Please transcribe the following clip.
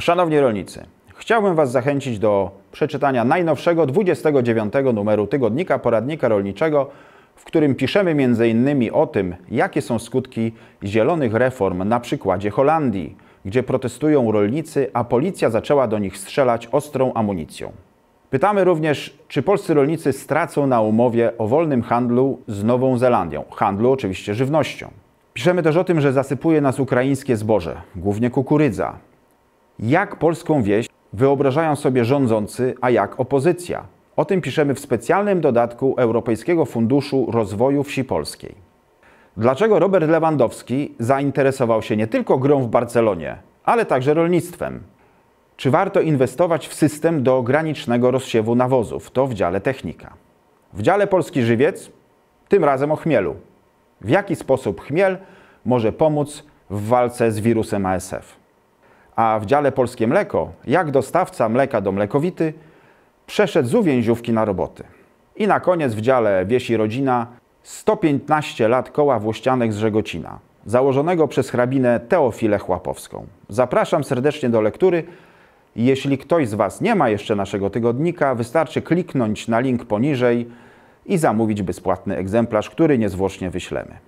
Szanowni rolnicy, chciałbym Was zachęcić do przeczytania najnowszego 29 numeru tygodnika poradnika rolniczego, w którym piszemy m.in. o tym, jakie są skutki zielonych reform na przykładzie Holandii, gdzie protestują rolnicy, a policja zaczęła do nich strzelać ostrą amunicją. Pytamy również, czy polscy rolnicy stracą na umowie o wolnym handlu z Nową Zelandią, handlu oczywiście żywnością. Piszemy też o tym, że zasypuje nas ukraińskie zboże, głównie kukurydza. Jak polską wieś wyobrażają sobie rządzący, a jak opozycja? O tym piszemy w specjalnym dodatku Europejskiego Funduszu Rozwoju Wsi Polskiej. Dlaczego Robert Lewandowski zainteresował się nie tylko grą w Barcelonie, ale także rolnictwem? Czy warto inwestować w system do granicznego rozsiewu nawozów? To w dziale technika. W dziale polski żywiec, tym razem o chmielu. W jaki sposób chmiel może pomóc w walce z wirusem ASF? A w dziale polskie mleko, jak dostawca mleka do mlekowity przeszedł z uwięziówki na roboty. I na koniec w dziale Wieś i Rodzina 115 lat koła włościanek z Żegocina, założonego przez hrabinę Teofilę Chłapowską. Zapraszam serdecznie do lektury. Jeśli ktoś z Was nie ma jeszcze naszego tygodnika, wystarczy kliknąć na link poniżej i zamówić bezpłatny egzemplarz, który niezwłocznie wyślemy.